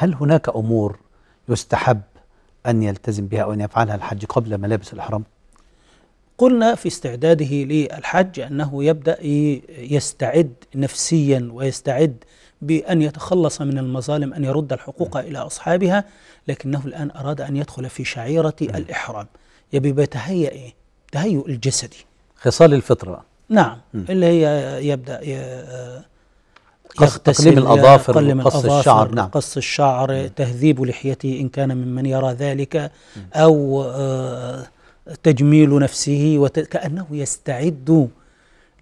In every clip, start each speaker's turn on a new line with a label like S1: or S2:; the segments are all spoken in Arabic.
S1: هل هناك أمور يستحب أن يلتزم بها أو أن يفعلها الحج قبل ملابس الإحرام
S2: قلنا في استعداده للحج أنه يبدأ يستعد نفسيا ويستعد بأن يتخلص من المظالم أن يرد الحقوق إلى أصحابها لكنه الآن أراد أن يدخل في شعيرة الإحرام يبي بيتهيأ إيه؟ تهيؤ الجسدي
S1: خصال الفطرة.
S2: نعم
S1: مم.
S2: اللي هي يبدأ يغتسل،
S1: تقليم الأظافر
S2: الأظافر،
S1: الشعر، نعم.
S2: قص الشعر تهذيب لحيته إن كان ممن يرى ذلك أو آه، تجميل نفسه وت... كأنه يستعد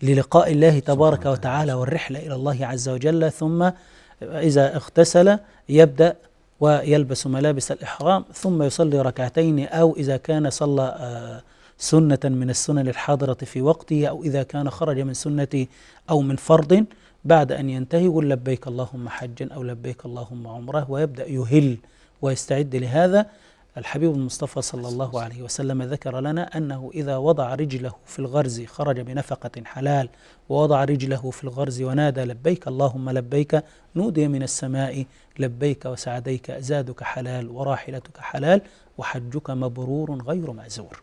S2: للقاء الله تبارك وتعالى والرحلة إلى الله عز وجل. ثم إذا اغتسل يبدأ ويلبس ملابس الإحرام ثم يصلي ركعتين أو إذا كان صلى آه، سنة من السنن الحاضرة في وقته أو إذا كان خرج من سنة أو من فرض بعد أن ينتهي يقول لبيك اللهم حجا أو لبيك اللهم عمرة ويبدأ يهل ويستعد لهذا. الحبيب المصطفى صلى الله عليه وسلم ذكر لنا أنه إذا وضع رجله في الغرز خرج بنفقة حلال ووضع رجله في الغرز ونادى لبيك اللهم لبيك نودي من السماء لبيك وسعديك زادك حلال وراحلتك حلال وحجك مبرور غير مأزور.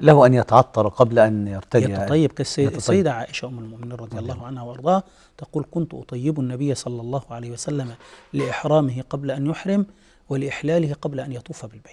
S1: له أن يتعطر قبل أن يرتدي
S2: يتطيب كالسيدة
S1: يتطيب.
S2: السيدة عائشة أم المؤمنين رضي الله عنها وأرضاها تقول كنت أطيب النبي صلى الله عليه وسلم لإحرامه قبل أن يحرم ولإحلاله قبل أن يطوف بالبيت